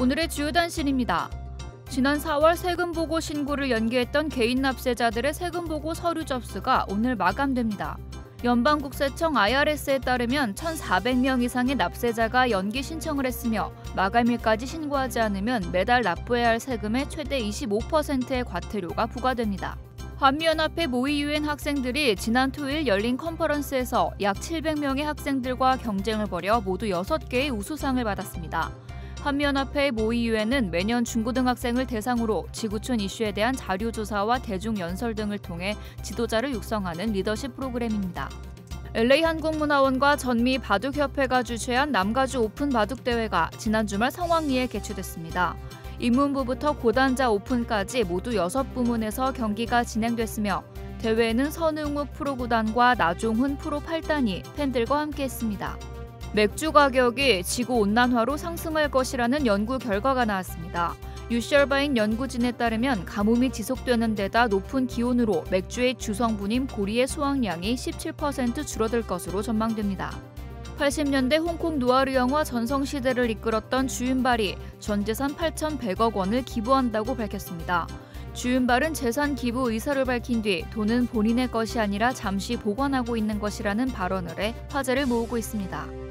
오늘의 주요 단신입니다. 지난 4월 세금 보고 신고를 연기했던 개인 납세자들의 세금 보고 서류 접수가 오늘 마감됩니다. 연방국세청 IRS에 따르면 1,400명 이상의 납세자가 연기 신청을 했으며 마감일까지 신고하지 않으면 매달 납부해야 할 세금의 최대 25%의 과태료가 부과됩니다. 한미연합회 모의 유엔 학생들이 지난 토요일 열린 컨퍼런스에서 약 700명의 학생들과 경쟁을 벌여 모두 6개의 우수상을 받았습니다. 한미연합회 모의 유엔은 매년 중고등학생을 대상으로 지구촌 이슈에 대한 자료 조사와 대중 연설 등을 통해 지도자를 육성하는 리더십 프로그램입니다. LA 한국문화원과 전미 바둑협회가 주최한 남가주 오픈 바둑 대회가 지난 주말 성황리에 개최됐습니다. 입문부부터 고단자 오픈까지 모두 6부문에서 경기가 진행됐으며 대회에는 선흥욱 프로구단과 나종훈 프로 8단이 팬들과 함께했습니다. 맥주 가격이 지구 온난화로 상승할 것이라는 연구 결과가 나왔습니다. 유셜바인 연구진에 따르면 가뭄이 지속되는 데다 높은 기온으로 맥주의 주성분인 보리의 수확량이 17% 줄어들 것으로 전망됩니다. 80년대 홍콩 누아르 영화 전성시대를 이끌었던 주윤발이 전 재산 8,100억 원을 기부한다고 밝혔습니다. 주윤발은 재산 기부 의사를 밝힌 뒤 돈은 본인의 것이 아니라 잠시 보관하고 있는 것이라는 발언을 해 화제를 모으고 있습니다.